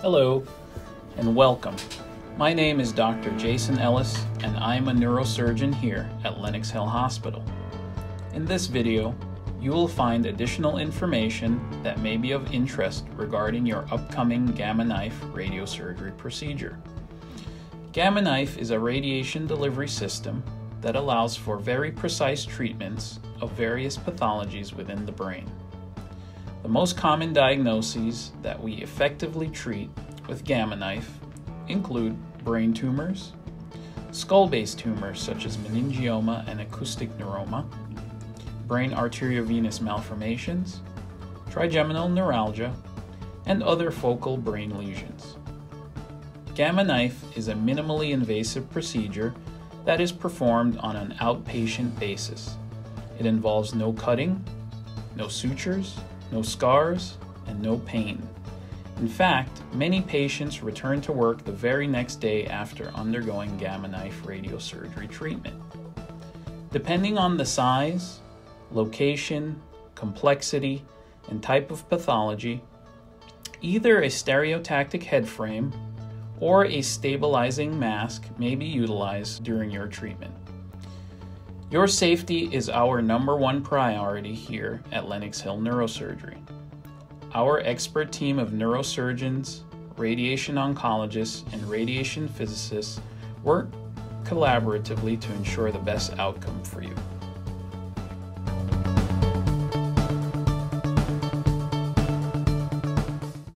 Hello and welcome. My name is Dr. Jason Ellis and I'm a neurosurgeon here at Lenox Hill Hospital. In this video, you will find additional information that may be of interest regarding your upcoming Gamma Knife radiosurgery procedure. Gamma Knife is a radiation delivery system that allows for very precise treatments of various pathologies within the brain. The most common diagnoses that we effectively treat with Gamma Knife include brain tumors, skull base tumors such as meningioma and acoustic neuroma, brain arteriovenous malformations, trigeminal neuralgia, and other focal brain lesions. Gamma Knife is a minimally invasive procedure that is performed on an outpatient basis. It involves no cutting, no sutures, no scars, and no pain. In fact, many patients return to work the very next day after undergoing gamma knife radiosurgery treatment. Depending on the size, location, complexity, and type of pathology, either a stereotactic head frame or a stabilizing mask may be utilized during your treatment. Your safety is our number one priority here at Lenox Hill Neurosurgery. Our expert team of neurosurgeons, radiation oncologists, and radiation physicists work collaboratively to ensure the best outcome for you.